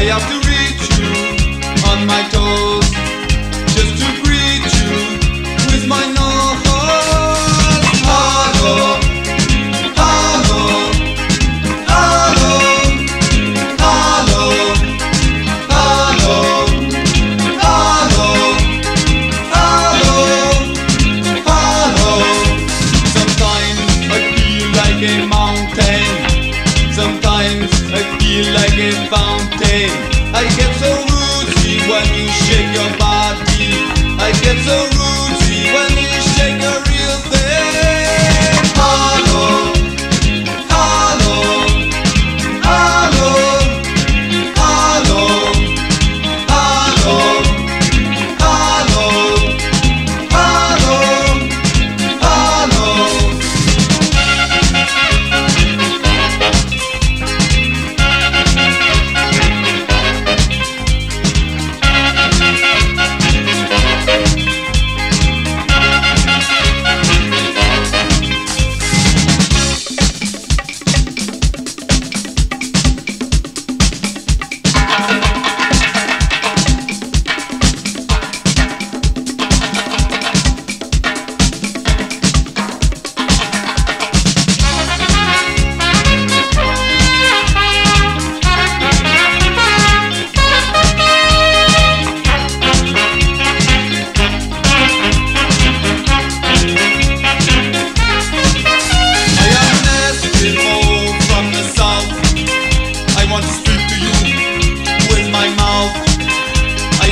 I have to reach you on my toes just to. invented. I get so woozy when you shake your body. I get so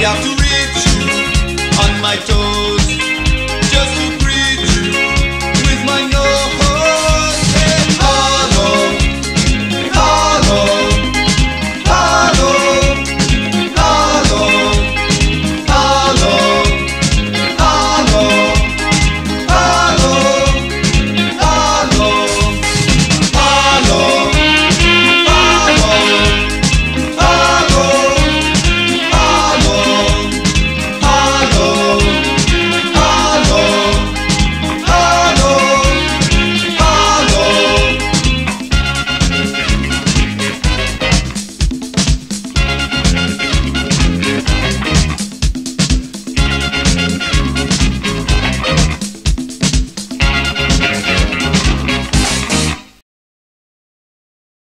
have to reach you on my toes.